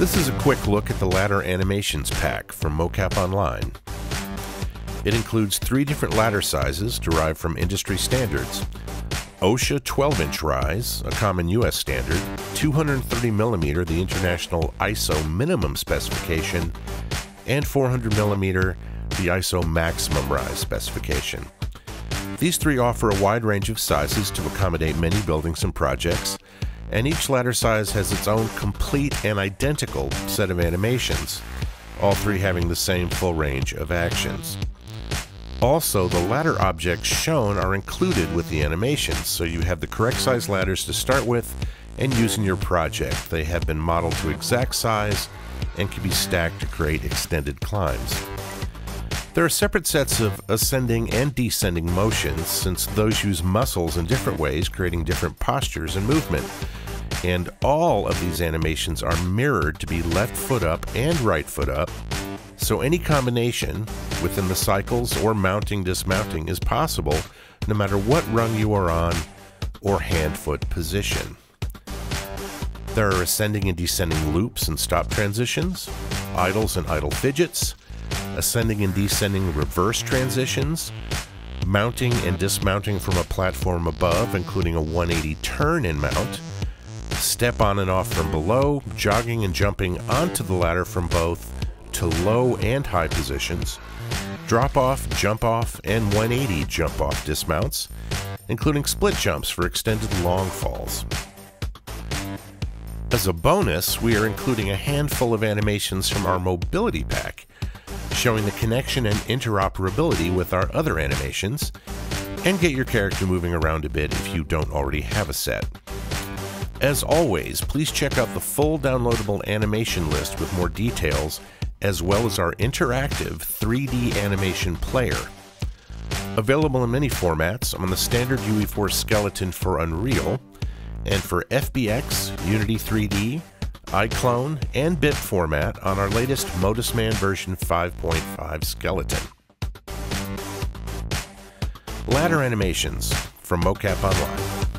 This is a quick look at the ladder animations pack from MoCap Online. It includes three different ladder sizes derived from industry standards. OSHA 12 inch rise, a common US standard, 230 mm, the international ISO minimum specification, and 400 mm, the ISO maximum rise specification. These three offer a wide range of sizes to accommodate many buildings and projects, and each ladder size has its own complete and identical set of animations, all three having the same full range of actions. Also, the ladder objects shown are included with the animations, so you have the correct size ladders to start with and use in your project. They have been modeled to exact size and can be stacked to create extended climbs. There are separate sets of ascending and descending motions, since those use muscles in different ways, creating different postures and movement. And all of these animations are mirrored to be left foot up and right foot up, so any combination within the cycles or mounting dismounting is possible no matter what rung you are on or hand foot position. There are ascending and descending loops and stop transitions, idles and idle fidgets, ascending and descending reverse transitions, mounting and dismounting from a platform above, including a 180 turn in mount, step on and off from below, jogging and jumping onto the ladder from both to low and high positions, drop off, jump off, and 180 jump off dismounts, including split jumps for extended long falls. As a bonus, we are including a handful of animations from our mobility pack showing the connection and interoperability with our other animations, and get your character moving around a bit if you don't already have a set. As always, please check out the full downloadable animation list with more details, as well as our interactive 3D animation player. Available in many formats on the standard UE4 skeleton for Unreal, and for FBX, Unity 3D, iClone, and BIP format on our latest MotusMan version 5.5 skeleton. Ladder animations from MoCap Online.